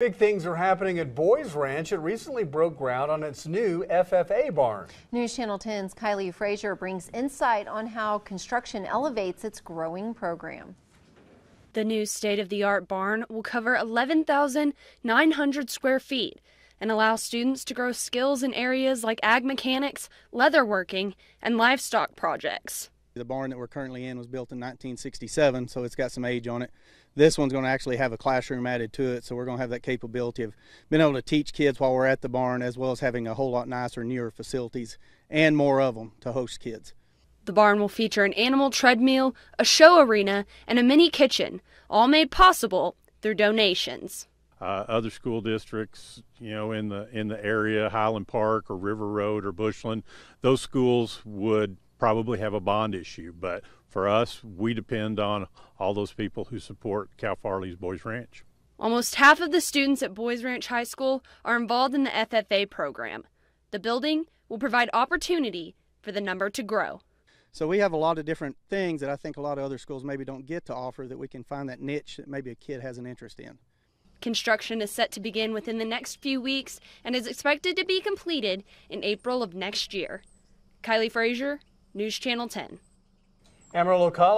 Big things are happening at Boys Ranch. It recently broke ground on its new FFA barn. News Channel 10's Kylie Frazier brings insight on how construction elevates its growing program. The new state of the art barn will cover 11,900 square feet and allow students to grow skills in areas like ag mechanics, leatherworking, and livestock projects. The barn that we're currently in was built in 1967, so it's got some age on it. This one's going to actually have a classroom added to it, so we're going to have that capability of being able to teach kids while we're at the barn, as well as having a whole lot nicer, newer facilities and more of them to host kids. The barn will feature an animal treadmill, a show arena, and a mini kitchen, all made possible through donations. Uh, other school districts, you know, in the in the area, Highland Park or River Road or Bushland, those schools would probably have a bond issue. But for us, we depend on all those people who support Cal Farley's Boys Ranch. Almost half of the students at Boys Ranch High School are involved in the FFA program. The building will provide opportunity for the number to grow. So we have a lot of different things that I think a lot of other schools maybe don't get to offer that we can find that niche that maybe a kid has an interest in. Construction is set to begin within the next few weeks and is expected to be completed in April of next year. Kylie Frazier, News Channel 10. Amarillo College.